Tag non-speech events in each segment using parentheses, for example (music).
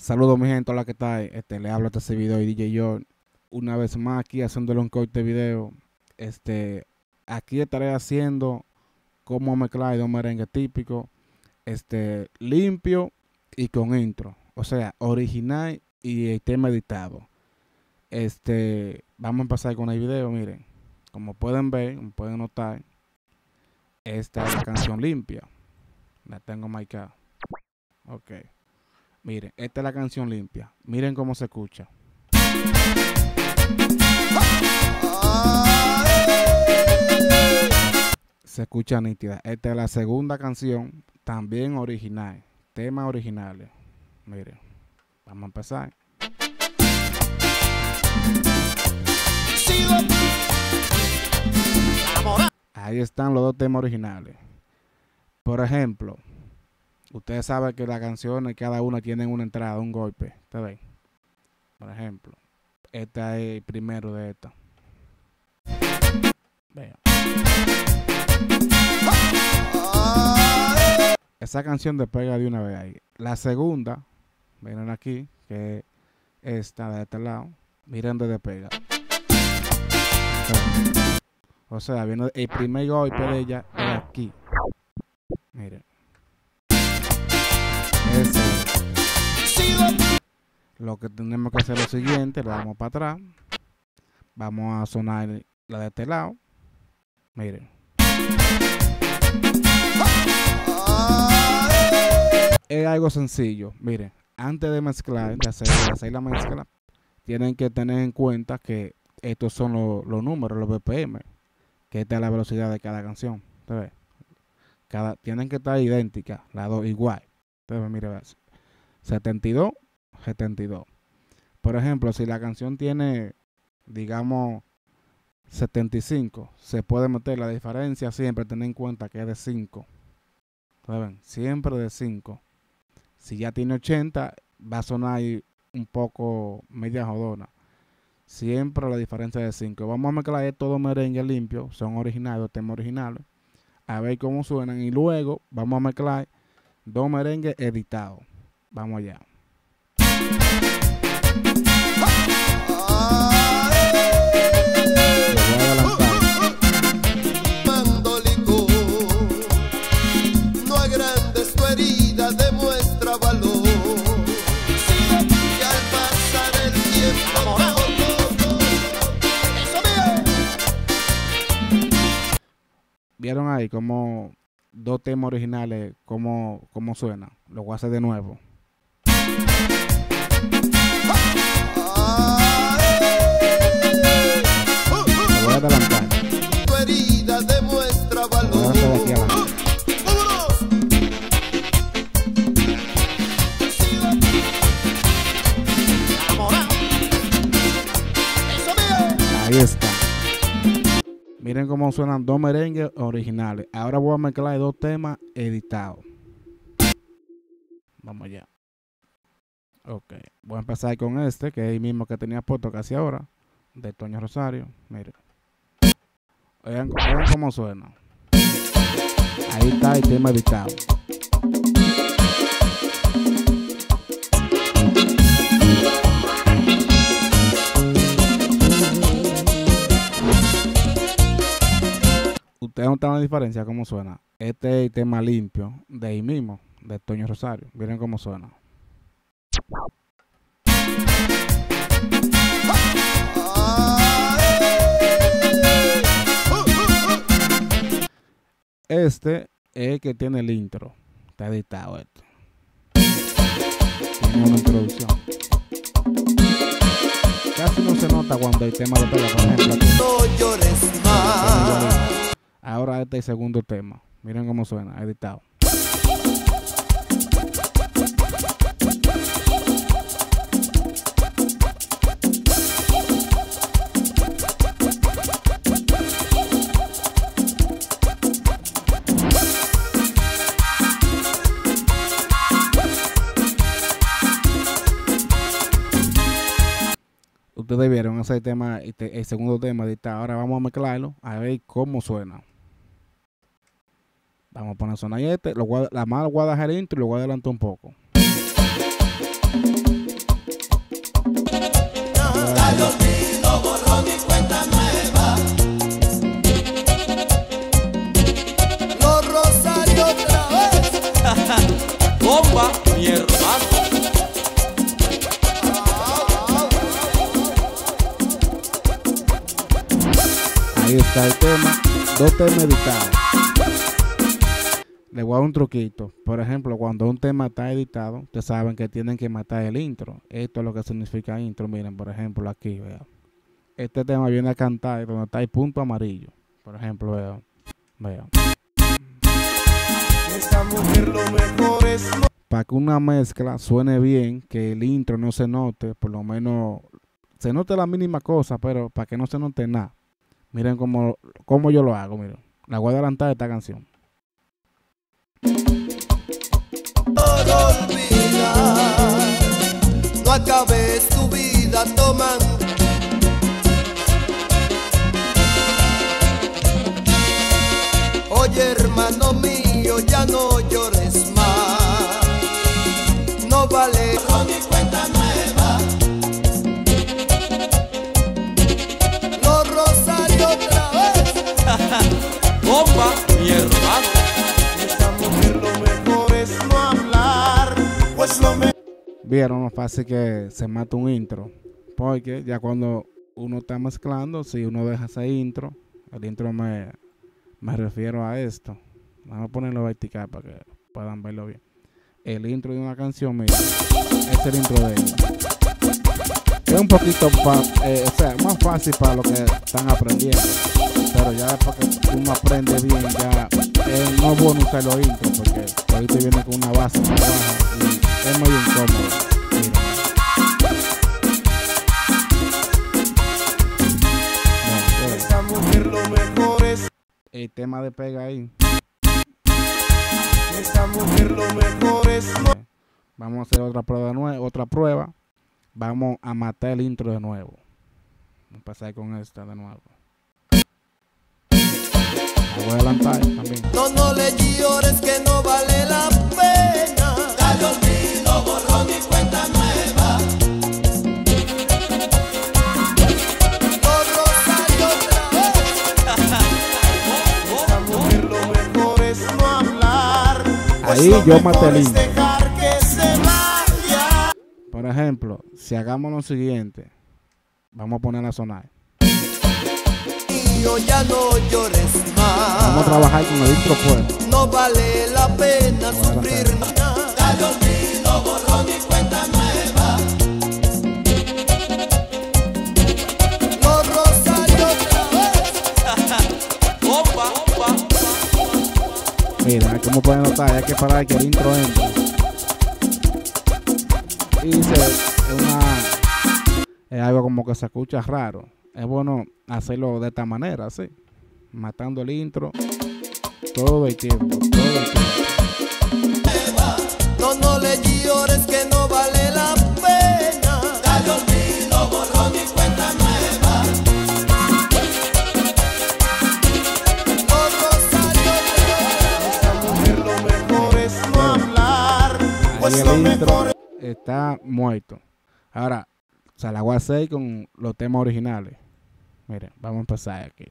Saludos mi gente, hola que tal, este, le hablo a este video y DJ yo una vez más aquí haciéndole un corte de video. Este, aquí estaré haciendo como mezclar dos merengue típico, este, limpio y con intro, o sea, original y el tema editado. Este, vamos a empezar con el video, miren, como pueden ver, como pueden notar, esta es la canción limpia, la tengo marcada. Ok. Miren, esta es la canción limpia. Miren cómo se escucha. Se escucha nítida. Esta es la segunda canción, también original. Temas originales. Miren, vamos a empezar. Ahí están los dos temas originales. Por ejemplo, Ustedes saben que las canciones, cada una tienen una entrada, un golpe. ¿Ustedes Por ejemplo, esta es el primero de esta. Vean. Esa canción despega de una vez ahí. La segunda, miren aquí, que esta de este lado. Miren de despega. O sea, viene el primer golpe de ella es aquí. Miren. Lo que tenemos que hacer es lo siguiente, le damos para atrás. Vamos a sonar la de este lado. Miren. Es algo sencillo. Miren, antes de mezclar, de hacer, la mezcla, tienen que tener en cuenta que estos son los, números, los BPM, que esta es la velocidad de cada canción. Cada, tienen que estar idénticas, las dos igual. Entonces, mire, 72, 72. Por ejemplo, si la canción tiene, digamos, 75, se puede meter la diferencia siempre, tener en cuenta que es de 5. ¿Saben? Siempre de 5. Si ya tiene 80, va a sonar un poco media jodona. Siempre la diferencia de 5. Vamos a mezclar todo merengue limpio, son originales, temas originales. A ver cómo suenan. Y luego vamos a mezclar dos merengues editados. Vamos allá. Mandolico, no agrandes tu herida, demuestra valor. Y al pasar el tiempo, ¿Vieron ahí cómo dos temas originales, cómo, cómo suenan? Lo voy a hacer de nuevo. adelantar. Tu herida demuestra valor. De Ahí está. Miren cómo suenan dos merengues originales. Ahora voy a mezclar dos temas editados. Vamos allá. Ok. Voy a empezar con este, que es el mismo que tenía puesto casi ahora. De Toño Rosario. Miren. Oigan, cómo suena. Ahí está el tema editado. Ustedes notan la diferencia, cómo suena. Este es el tema limpio de ahí mismo, de Toño Rosario. Miren cómo suena. Este es el que tiene el intro. Está editado esto. Tiene una introducción. Casi no se nota cuando el tema lo pega. Ahora este segundo tema. Miren cómo suena, editado. ustedes vieron ese tema, este, el segundo tema de. Ahora vamos a mezclarlo a ver cómo suena. Vamos a poner zona y este. Lo voy a, la más voy a dejar intro y lo voy a adelantar un poco. Ahí está el tema, dos temas editados un truquito. Por ejemplo, cuando un tema está editado, ustedes saben que tienen que matar el intro. Esto es lo que significa intro. Miren, por ejemplo, aquí, vean. Este tema viene a cantar donde está el punto amarillo. Por ejemplo, vean. Vean. Esa mujer lo mejor es Para que una mezcla suene bien, que el intro no se note, por lo menos se note la mínima cosa, pero para que no se note nada. Miren cómo, cómo yo lo hago, miren. La voy a adelantar esta canción. Todo olvidar. No acabes tu vida tomando. Oye, hermano mío, ya no Vieron lo fácil que se mata un intro. Porque ya cuando uno está mezclando, si uno deja ese intro, el intro me, me refiero a esto. Vamos a ponerlo vertical para que puedan verlo bien. El intro de una canción, mira, es el intro de ella. Es un poquito eh, o sea, más fácil para los que están aprendiendo. Pero ya después que uno aprende bien, ya es no bueno usar los intros porque ahorita viene con una base más baja y es muy incómodo. El tema de pega ahí. Esa mujer lo mejor es. Vamos a hacer otra prueba nue- otra prueba. Vamos a matar el intro de nuevo. Vamos a empezar con esta de nuevo. La voy a adelantar también. No, no le llores que no vale la pena. Dale olvido, borró mi cuenta nueva. Los rosarios otra vez. Mujer lo mejor es no hablar. Pues Ahí yo maté dejar que se vaya. Por ejemplo, si hagamos lo siguiente, vamos a poner a sonar. Niño, ya no llores más. Vamos a trabajar con el intro fuera. No vale la pena Bueno, sufrir nada. Dale olvido, cuenta nueva. Los rosarios otra (laughs) vez. Bomba, bomba. Mira, como pueden notar, hay que parar que el intro. Y se, es, una, es algo como que se escucha raro. Es bueno hacerlo de esta manera, así. Matando el intro todo el tiempo, todo el tiempo. No, no le llores que no vale la pena. Dale olvido, borró mi cuenta nueva. Esa mujer lo mejor es no hablar. Pues lo mejor está muerto. Ahora, se la voy a hacer con los temas originales. Miren, vamos a empezar aquí.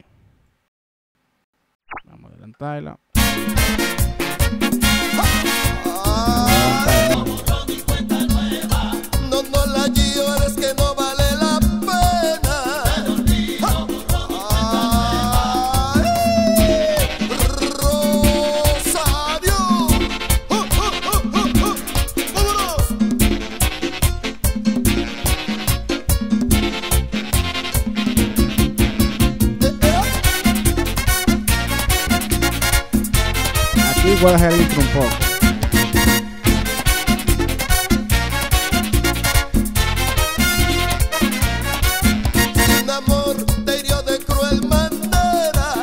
Vamos a adelantarla. Aquí voy a dejar el intro un poco. Un amor te hirió de cruel manera.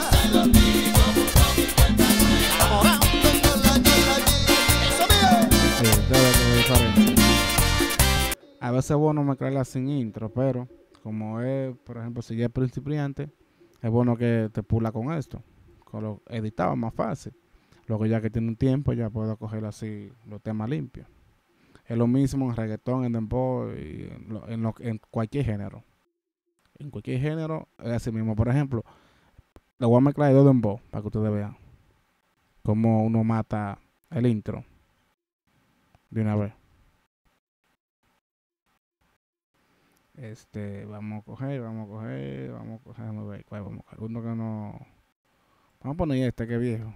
A veces es bueno mezclarla sin intro, pero como es, por ejemplo, si ya es principiante, es bueno que te pula con esto. Con lo editado más fácil. Luego ya que tiene un tiempo, ya puedo coger así los temas limpios. Es lo mismo en reggaetón, en dembow y en, lo- en, lo- en cualquier género. En cualquier género es así mismo. Por ejemplo, le voy a mezclar dos dembow para que ustedes vean cómo uno mata el intro. de una vez. Este, vamos a coger, vamos a coger, vamos a coger, vamos a ver, vamos a coger. Uno que no. Vamos a poner este que es viejo.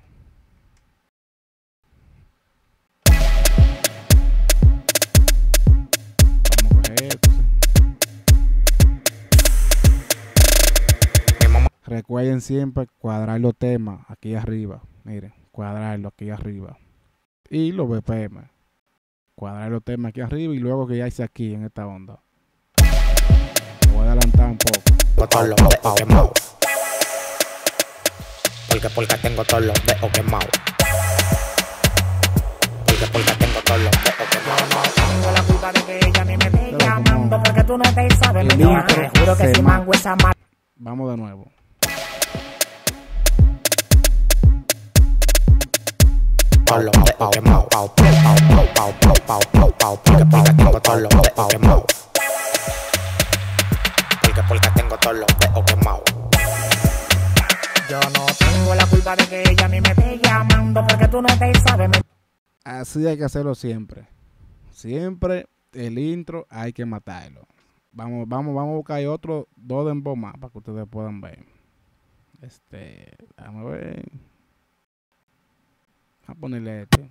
Recuerden siempre cuadrar los temas aquí arriba. Miren, cuadrarlo aquí arriba. Y los BPM. Cuadrar los temas aquí arriba y luego que ya hice aquí en esta onda. Me voy a adelantar un poco. Todos los dedos quemados. Porque, porque tengo todos los dedos quemados. Porque, porque tengo todos los dedos quemados. Tengo la culpa de que ella ni me porque tú no te sabes mi intro Te juro que si ma- mango esa ma- Vamos de nuevo. Todos los dedos quemados. Pau, pau, pau, pau, pau, pau, pau, pau. Porque, porque tengo todos los dedos. Porque, porque tengo todos los dedos. Yo no tengo la culpa de que ella ni me esté llamando porque tú no te sabes Así hay que hacerlo siempre. Siempre el intro hay que matarlo. Vamos, vamos, vamos a buscar otro dos de más para que ustedes puedan ver. Este, vamos a ver. Vamos a ponerle este.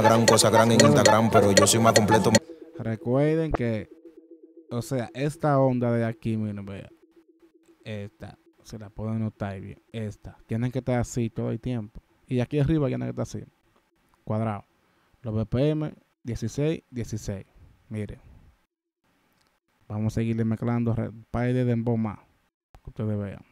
Gran cosa gran en Instagram, pero yo soy más completo. Recuerden que, o sea, esta onda de aquí, miren, vea. Esta, se la pueden notar bien. Esta, tienen que estar así todo el tiempo. Y aquí arriba tienen que estar así, cuadrado. Los BPM, 16, 16. Miren. Vamos a seguirle mezclando par de dembow más. Que ustedes vean.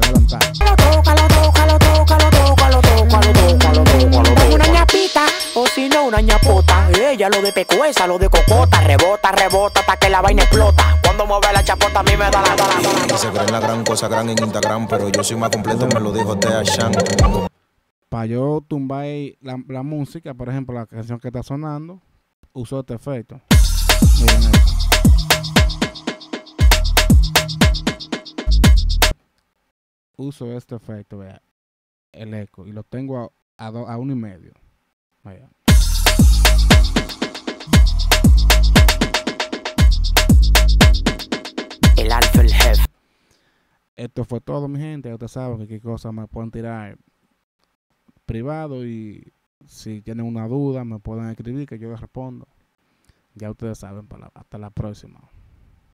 Voy a una ñapota. Ella lo de pecuesa, lo de cocota. Rebota, rebota, hasta que la vaina explota. Cuando mueve la chapota, a mí me da la, la. Se creen la gran cosa gran en Instagram, pero yo soy más completo, me lo dijo Tea Shan. para yo tumbar la, la música, por ejemplo, la canción que está sonando, uso este efecto. Miren esto. Uso este efecto, vea, el eco, y lo tengo a, a, do- a uno y medio. Vaya. El alfa, el jefe. Esto fue todo, mi gente. Ya Ustedes saben que qué cosas me pueden tirar privado y si tienen una duda me pueden escribir que yo les respondo. Ya ustedes saben, hasta la próxima.